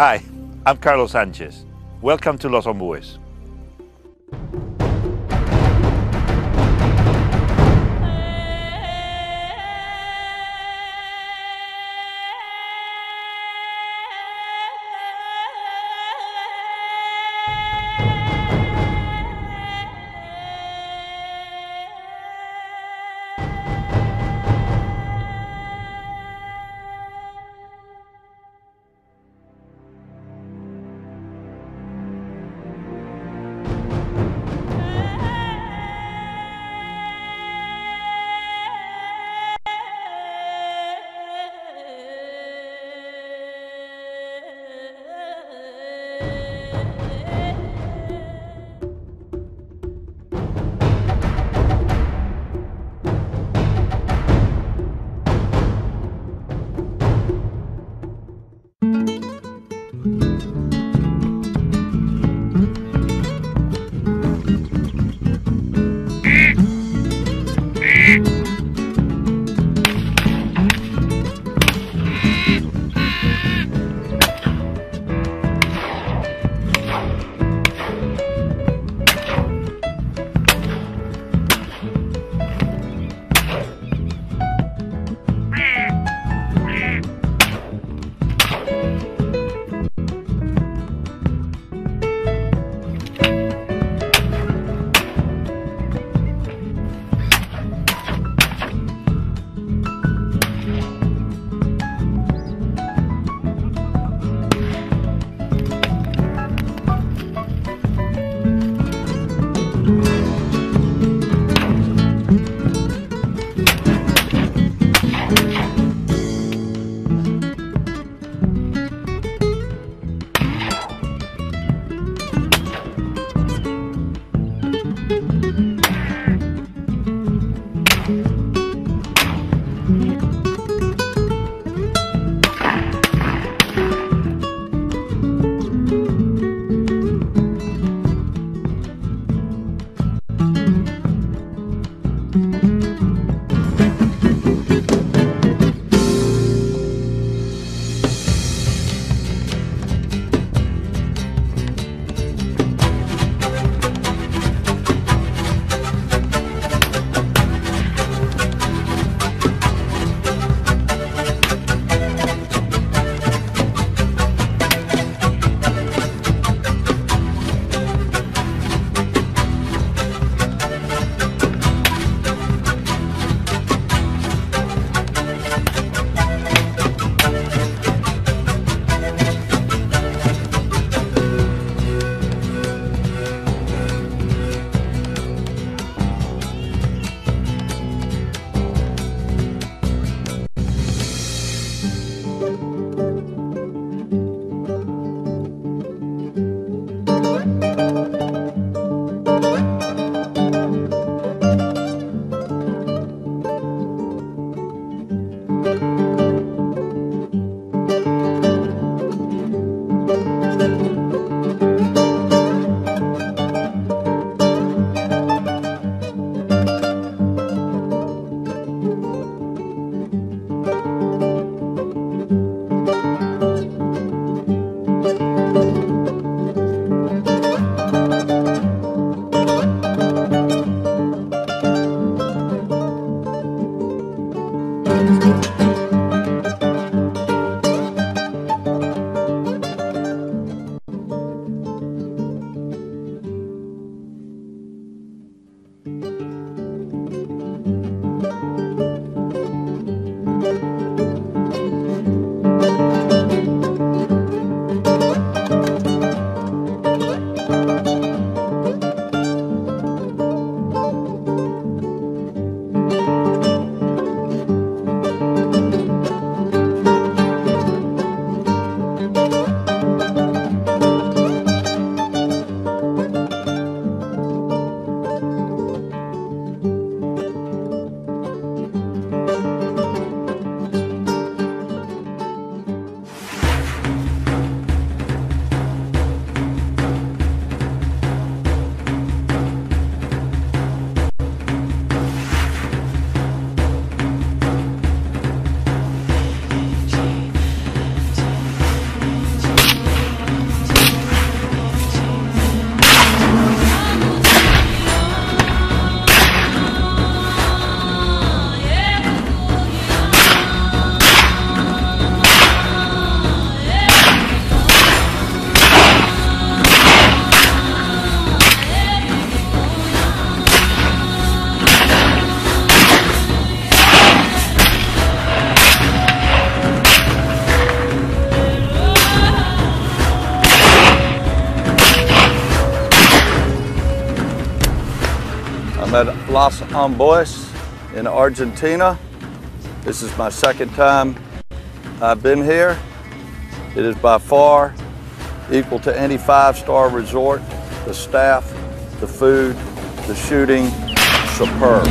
Hi, I'm Carlos Sanchez. Welcome to Los Ombúes. I'm at Las Ombúes in Argentina. This is my second time I've been here. It is by far equal to any five-star resort. The staff, the food, the shooting, superb.